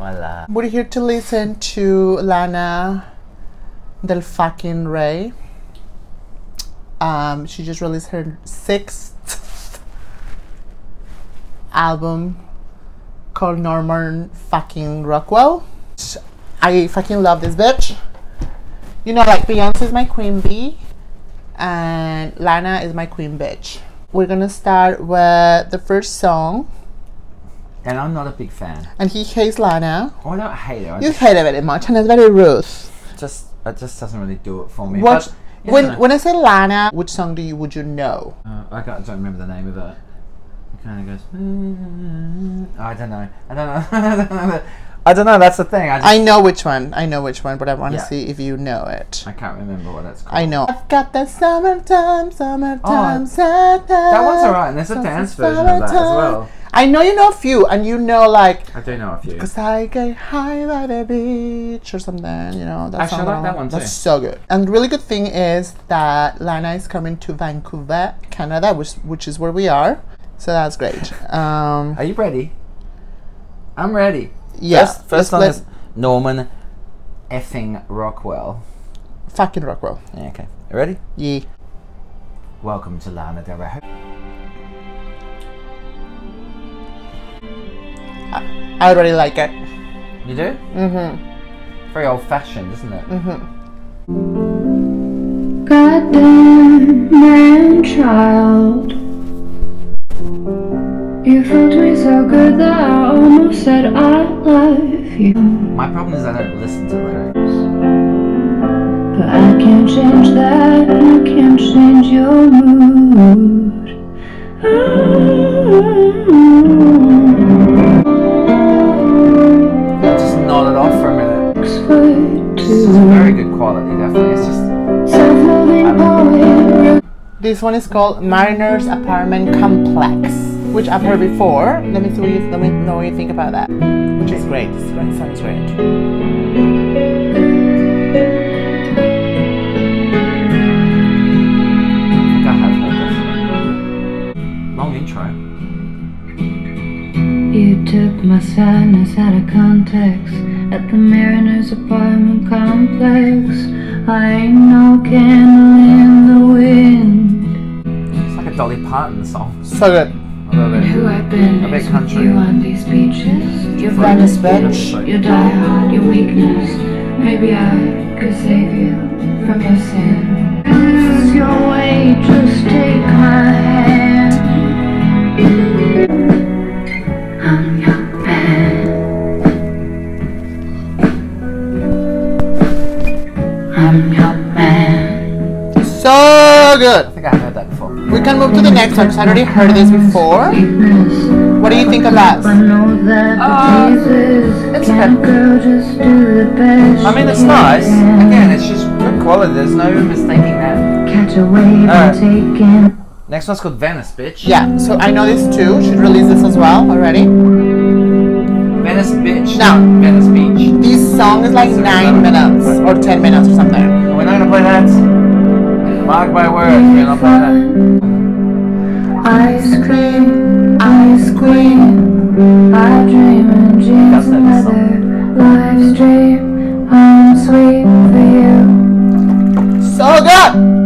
Voila. We're here to listen to Lana Del fucking Rey. Um, she just released her sixth album called Norman fucking Rockwell. I fucking love this bitch. You know, like Beyonce is my queen bee, and Lana is my queen bitch. We're gonna start with the first song, And I'm not a big fan. and he hates Lana. Oh, I don't hate it. I You hate it very much, and it's very rude. just it just doesn't really do it for me. What But, when know, when I say Lana, which song do you would you know? uh, I, can't, I don't remember the name of it. It kind of goes. "Mm, I don't know. I don't know. I don't know. I don't know. That's the thing. I just, I know which one. I know which one, but I want to Yeah. see if you know it. I can't remember what it's called. I know. I've got that summertime, summertime, Oh, sadness. That one's alright, and there's a dance version of that as well. I know you know a few, and you know like I do know a few. Cause I get high by the beach or something, you know. That Actually, I like that one too. That's so good. And the really good thing is that Lana is coming to Vancouver, Canada, which which is where we are. So that's great. Um, Are you ready? I'm ready. Yeah. First, first song let's is Norman effing Rockwell. fucking Rockwell. Yeah, okay. You ready? Yeah. Welcome to Lana Del Rey. I already like it. You do? Mm-hmm. Very old fashioned, isn't it? Mhm. Goddamn man-child You felt me so good that I almost said I love you. My problem is I don't listen to lyrics. But I can't change that. And I can't change your mood. I just nodded off for a minute. This is too very good quality, definitely. It's just This one is called Mariner's Apartment Complex, which I've heard before. Let me see what you let me know what you think about that. Which is great. This one sounds great. I think I have heard this. Long intro. You took my sadness out of context at the Mariners apartment complex. I ain't no candle in the wind. It's like a Dolly Parton song. So good. A little bit. Who I've been A is country. you on these beaches. Your bitch. bitch, your diehard, your weakness. Maybe I could save you from your sin. Lose your way, just take We can move to the next one because I already heard this before. What do you think of that? I know that Uh, it's can okay. go just do the best. I mean, it's nice. Again, it's just good quality. There's no mistaking that. Catch a wave Alright. and take. Next one's called Venice, bitch. Yeah, so I know this too. Should release this as well already. Venice, bitch. Now. Venice Beach. This song is like nine minutes or ten minutes or something. We're not gonna play that. Mark my words, we're not playing Ice cream, ice cream. I dream and the another live stream. I'm sweet for you. So good.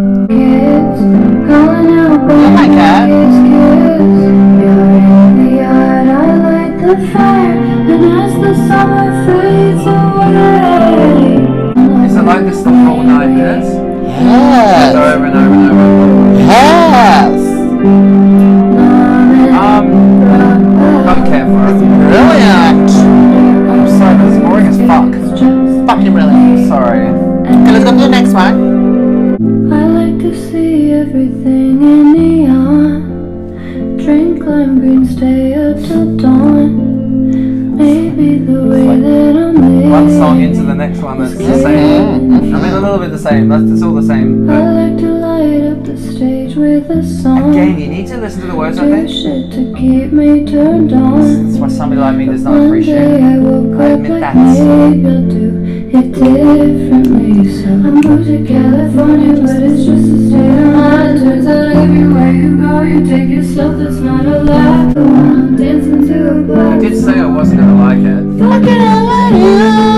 Drink lime green, stay up till dawn. Maybe the way that I'm living. One song into the next one that's the mm-hmm. same. I mean, a little bit the same. That's it's all the same. I like to light up the stage with a song. again, you need to listen to the words. I Do think shit to keep me turned on. that's why somebody like me does not One appreciate it. I woke I up admit like that it differently. So I moved to California, but it's just a state of mind. Turns out everywhere you go, you take your stuff that's not allowed. But when I'm dancing to a black. I did say I wasn't gonna like it. Fucking I let you.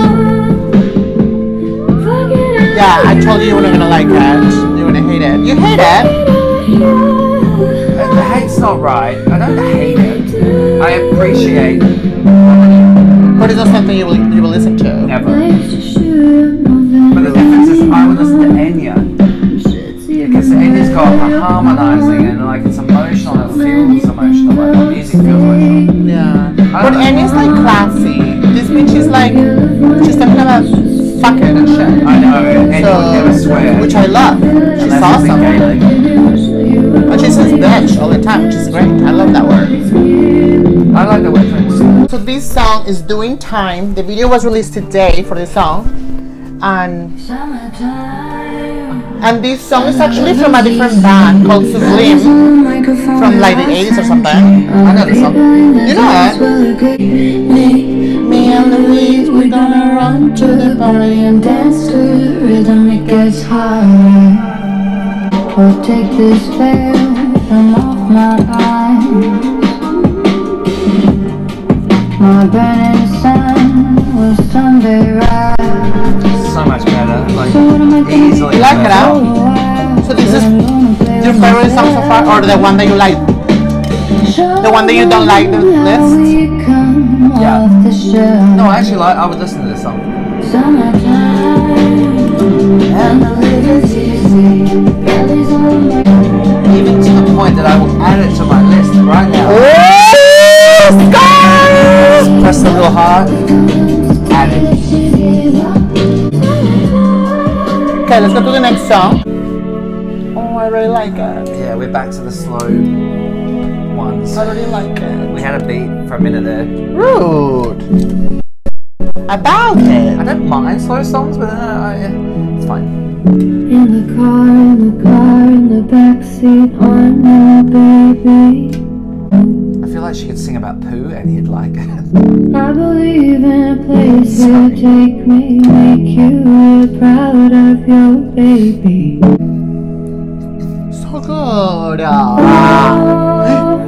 Yeah, I told you you weren't gonna like that. You're gonna hate it. You hate it. Uh, the hate's not right. I don't hate it. I appreciate. But it's not something you will, you will listen to. Never. I would listen to Enya. Because oh, Enya's got a harmonizing and like it's emotional it feels emotional. Like the music feels emotional. Yeah. But don't know. Enya's like classy. This bitch is like she's talking about fucking and shit. I know, Enya would never swear. which I love. She's Unless it's in awesome. Gaelic. And she says bitch all the time, which is great. I love that word. I like the way Prince. So this song is doing time. The video was released today for this song. And and this song is actually from a different band called Sublime from like the 80s or something. I know the song. You know it? Me and Louise, we're gonna run to the party and dance to the rhythm, it gets harder. Or take this veil from off my eyes. My burning sun will someday rise. So much better. Like So what am I doing? easily. You like it, better. huh? So this is your favorite song so far, or the one that you like? The one that you don't like the list? Yeah. Yeah. No, I actually like. I would listen to this song. Summertime and the liquor's easy. Belly's on my Even to the point that I will add it to my list right now. Oh, Press the little heart. Okay, let's go to the next song. Oh, I really like it. Yeah, we're back to the slow ones. I really like it. We had a beat for a minute there. Rude. About it. I don't mind slow songs, but uh, I, it's fine. In the car, in the car, in the backseat, on you, baby. I feel like she could sing about poo and he'd like it. I believe in a place you take me, make you real proud of your baby. So good. Oh,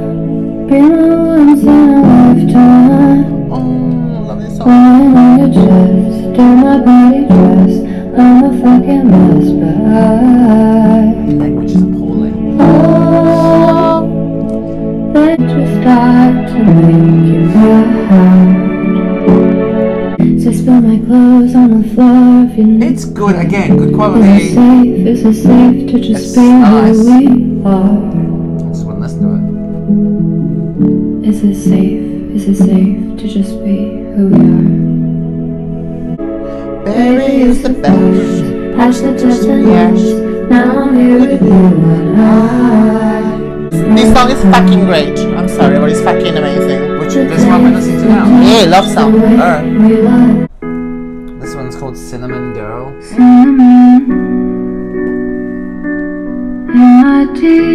been a once in a lifetime. Oh, love this song. Lying on your chest, my body dress. I'm a fucking mess, but I. Language is appalling. Oh, start to make you proud. So spill my clothes on the floor if you need. It's good again, good Is it quality. safe? Is it safe to just It's be nice. who we are? I just wouldn't listen to it. Is it safe? Is it safe to just be who we are? Baby is the best. Past the test yes. Now I'm here with you and I. This song is fucking great. I'm sorry, but it's fucking amazing. Which this one we're listening to now. Yeah, love song. Alright. This one's called Cinnamon Girl. cinnamon in my tea.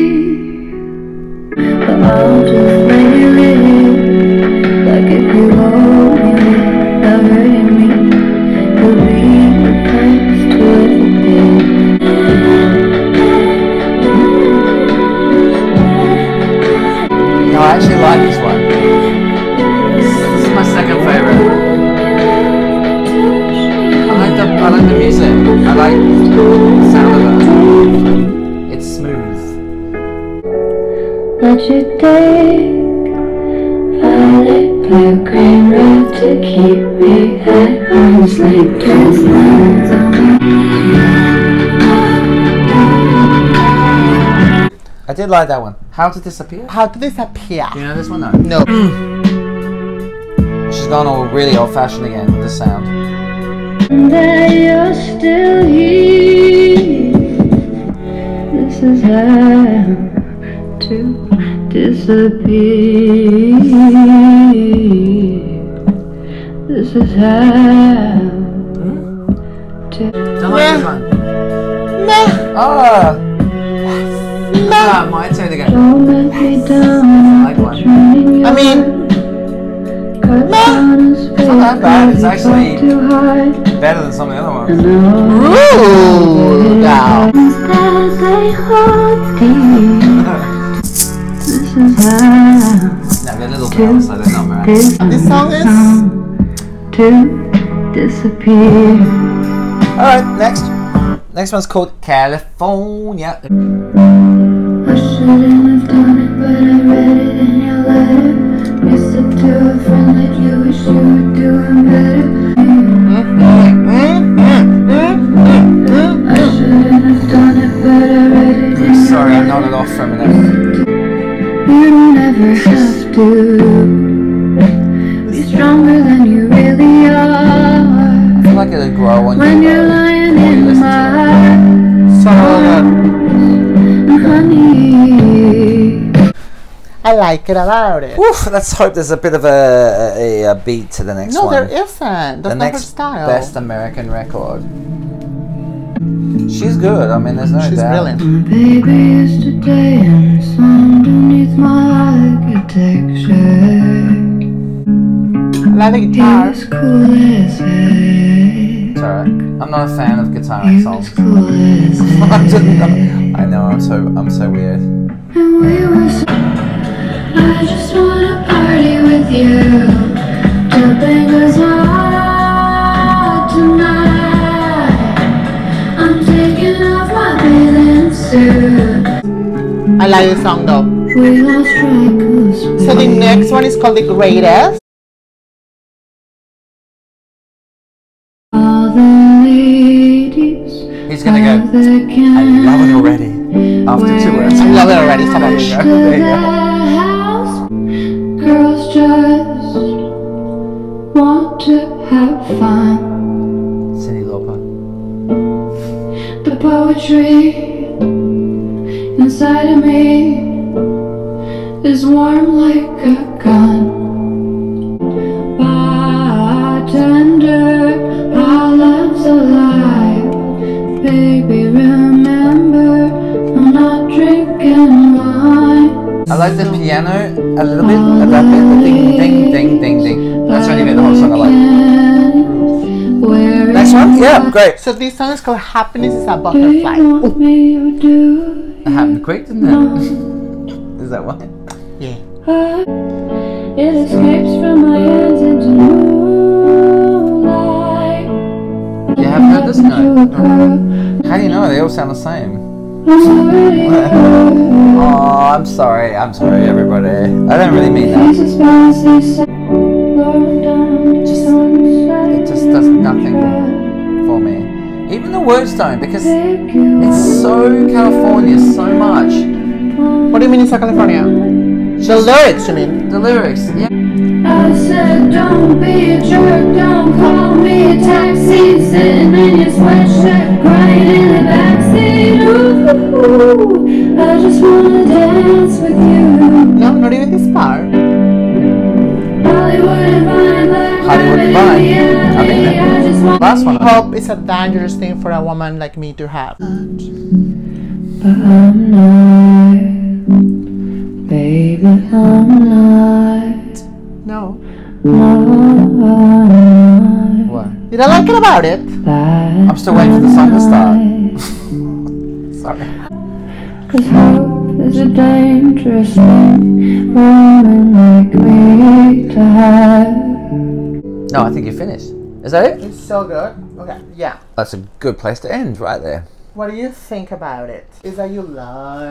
Like this one. This this is my second favorite. I like the I like the music. I like the sound of it. It's smooth. Let you take violet blue green red to keep me at arm's length. Kiss lines on I did like that one. How to disappear? How to disappear? Do you know this one? No. No. She's gone all really old fashioned again with the sound. that you're still here. This is how to disappear. This is how to. Don't like this one. Meh. Ah! My turn again. Don't let me down. Like one. I mean, his not that bad, it's actually-. Better than some of the other ones. And all rude. Now. that they hold dear. This is how No, they're little girls, so they're not married. this This song is. to disappear. Alright, next. Next one's called California. I shouldn't have done it, but I read it in your letter. You said to a friend that you wish you were doing better. I shouldn't have done it, but I read it in Sorry, I nodded off for a minute. You don't ever have to I like it about it. Woof, let's hope there's a bit of a, a, a beat to the next No, one. there isn't. That's the not next her style. best American record. She's good. I mean, there's no She's doubt. brilliant. Baby, yesterday in the sun underneath my architecture. I like the guitar. was cool as heck. It's alright. I'm not a fan of guitar songs. was cool as I'm just heck. not- I know. I'm so I'm so weird. I just wanna party with you Jumping goes hard tonight I'm taking off my bathing suit I like the song though. We of So the next one is called The Greatest. All the ladies He's gonna have go. I love it already. After two words. I love it already. Stop Rush Girls just want to have fun. Cyndi Lauper. The poetry inside of me is warm like like the piano a little bit. A that bit. The ding ding ding ding ding. That's the only bit the whole song I like. Next one. Yeah, great. So this song is called Happiness is a Do you Butterfly. want me happened quick, didn't it? Is that why? Yeah. It escapes from my hands into moonlight. You haven't heard this? No. To occur. How do you know? They all sound the same. I'm. Oh, I'm sorry. I'm sorry, everybody. I don't really mean that. Faces fancy set. Lower down to sunset. It just does nothing for me. Even the words don't, because it's so California so much. What do you mean it's a California? The lyrics, you mean? The lyrics, yeah. I said, don't be a jerk, don't call me a taxi. Sitting in your sweatshirt, crying in the backseat. Ooh, I just wanna dance with you. No, not even this part. Hollywood and Vine, like Hollywood and Vine. I think that- I just want Last one. Hope is a dangerous thing for a woman like me to have. But I'm not, baby, I'm not. No. not What? You don't like it about it? I'm still waiting for the song to start. Sorry. Cause hope is a dangerous thing for a woman like me to have. No, I think you're finished. Is that it? It's so good. Okay, yeah. That's a good place to end, right there. What do you think about it? Is that you love?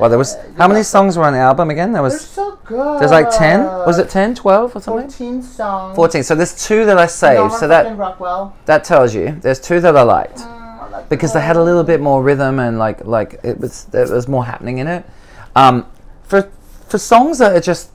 Well, there was how many songs were on the album again? There They're was so good. there's like ten. Was it 10, 12 or something? 14 songs. 14. So there's two that I saved. So that Rockwell. that tells you there's two that I liked Mm, I like because them they had a little bit more rhythm and like like it was there was more happening in it. Um, for for songs that are just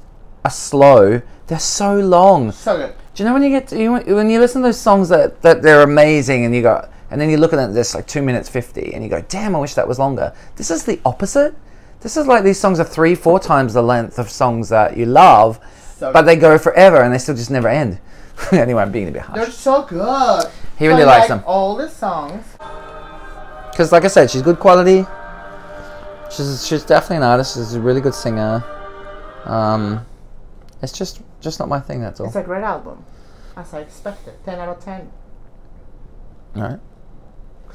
are slow, they're so long. So good. Do you know when you get to, you, when you listen to those songs that, that they're amazing and you go and then you look at this like two minutes fifty and you go damn I wish that was longer. This is the opposite. This is like these songs are three four times the length of songs that you love, So but they go forever and they still just never end. anyway, I'm being a bit harsh. They're so good. He really So likes like them. All the songs. because like I said, she's good quality. She's she's definitely an artist. She's a really good singer. Um, it's just just not my thing. That's all. It's a great album, as I expected. 10 out of 10. All right.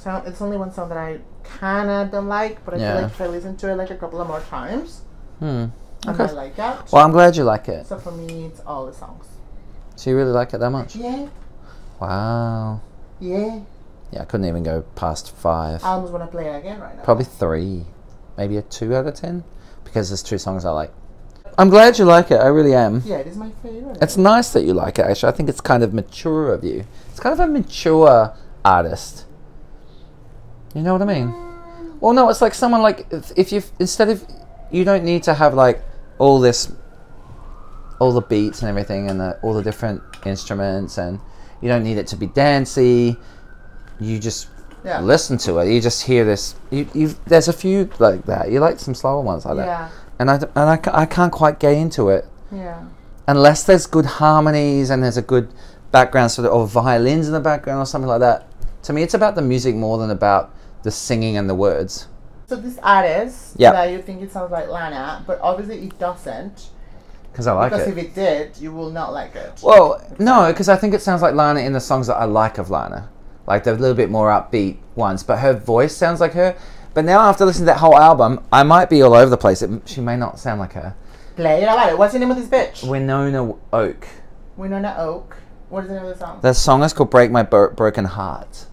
So it's only one song that I kind of don't like, but I Yeah. feel like if I listen to it like a couple of more times, Hmm. I Okay. might like it. Well, I'm glad you like it. so for me, it's all the songs. So you really like it that much? Yeah, Wow. yeah. Yeah, I couldn't even go past five. I almost want to play it again right now. Probably three, maybe a two out of ten, because there's two songs I like. I'm glad you like it. I really am. Yeah, it is my favorite. It's nice that you like it. Actually, I think it's kind of mature of you. It's kind of a mature artist. You know what I mean? Well, no, it's like someone like if, you instead of you don't need to have like all this, all the beats and everything and the, all the different instruments and you don't need it to be dancey. You just Yeah. listen to it. You just hear this. You, you there's a few like that. You like some slower ones like Yeah. that. And I d- and I, I can't quite get into it Yeah. unless there's good harmonies and there's a good background sort of or violins in the background or something like that. To me, it's about the music more than about the singing and the words. So this artist Yeah. that you think it sounds like Lana, but obviously it doesn't. Because I like because it. Because if it did, you will not like it. Well, no, because I think it sounds like Lana in the songs that I like of Lana. Like the little bit more upbeat ones, but her voice sounds like her. But now after listening to that whole album, I might be all over the place. It, she may not sound like her. Play it about it. What's the name of this bitch? Winona Oak. Winona Oak. What is the name of the song? The song is called "Break My Bro- Broken Heart."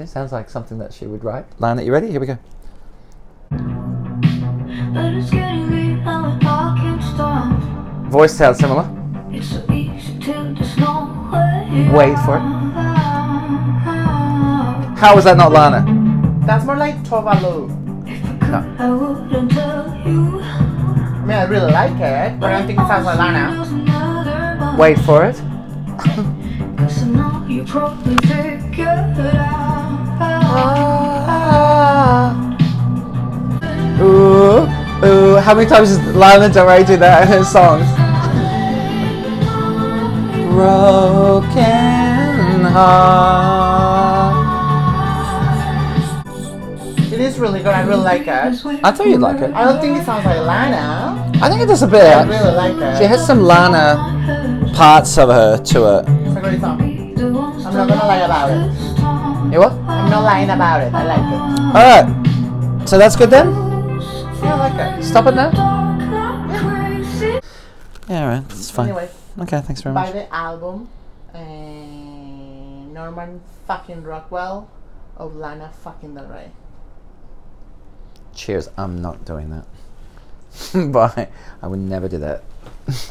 This sounds like something that she would write. Lana, you ready? Here we go. But it's getting late now and I can't stop. Voice sounds similar. It's so easy till there's no Wait for it. How is that not Lana? That's more like Tove Lo. If I could, I wouldn't tell you. I mean, I really like it, but I don't think it sounds like Lana. There's another one. Wait for it. Cause I know you probably figured it Ooh, ooh. How many times has Lana Del Rey do that in her songs? Broken heart. It is really good. I really like it. I thought you'd like it. I don't think it sounds like Lana. I think it does a bit. I really like it. She has some Lana parts of her to it. It's a great song. I'm not gonna lie about it. You what? I'm not lying about it. I like it. All right. So that's good then. Yeah, I like it. Stop it now. Yeah, right. That's fine. Anyway, Okay. Thanks very much. buy the album. And Norman fucking Rockwell of Lana fucking Del Rey. Cheers. I'm not doing that. Bye. I would never do that.